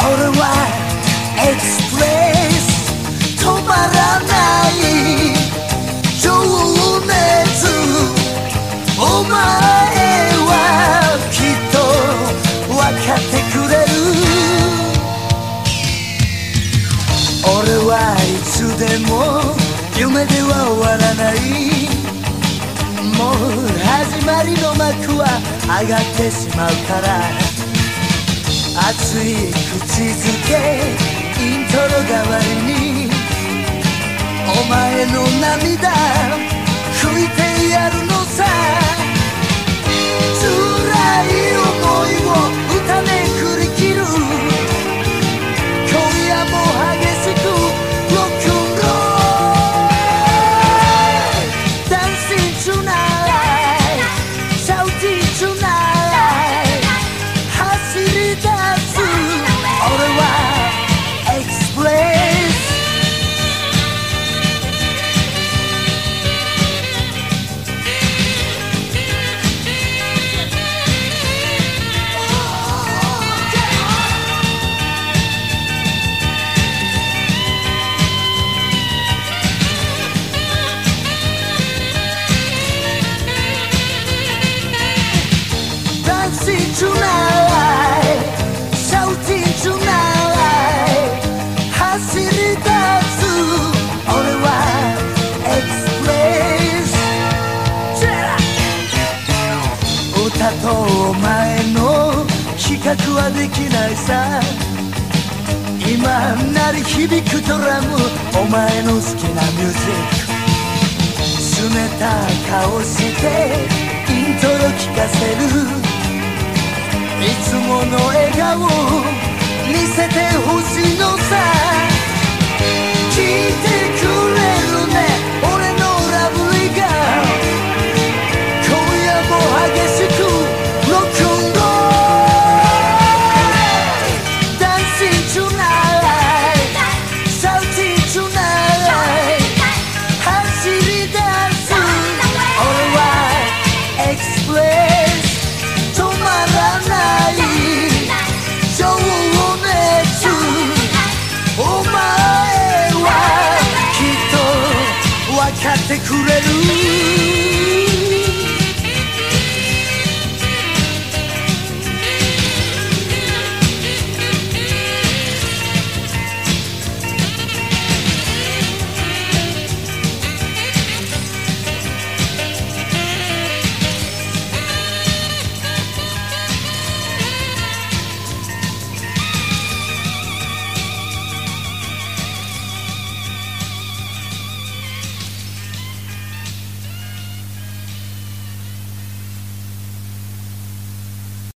俺はエクスプレス止まらない情熱お前はきっと分かってくれる俺はいつでも夢では終わらない。もう始まりの幕は上がってしまうから熱い口づけイントロ代わりにお前の涙。とお前の比較はできないさ。今鳴り響くドラムお前の好きなミュージック。冷た顔してイントロ聞かせる。いつもの笑顔見せてほしいのさ。